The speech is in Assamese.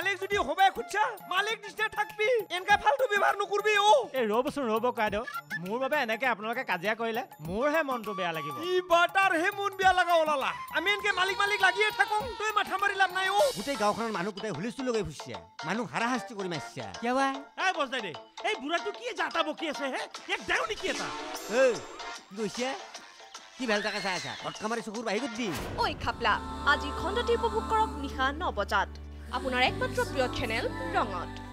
মালিক যদি হবাই খুঁজছা মালিক নিচিনা থাকবি। এনেকা ফাল্টু ব্যৱহাৰ নকৰবি অ। এই ৰ'বচোন ৰ'ব কয়দেউ মোৰ বাবে এনেকে আপোনালোকে কাজিয়া কৰিলে মোৰহে মনটো বেয়া লাগিব। ই বাটাৰ হে মন বেয়া লগা ওলালা। আমি এনেকে মালিক মালিক লাগিয়ে থাকো। তই মাথা মাৰি লাভ নাই অ। গোটেই গাঁওখনৰ মানুহ গোটেই হুলিস্থুল লগাই ফুৰিছে। মানুহ হাৰাশাস্তি কৰি মাৰিছে। কিয় বা? এই বজাই দে এই বুঢ়াটো কি যাতা বকি আছে হে? এক দেও নেকি এটা? এই কি কৈছে? কি ভাল জাগা চাই আছা? ভটকা মাৰি চকুৰ বাহিৰ কৰি দিম ঐ খাপলা আজি খণ্ডটি উপভোগ কৰক নিশা ন বজাত। আপোনাৰ একমাত্ৰ প্ৰিয় চেনেল ৰঙত।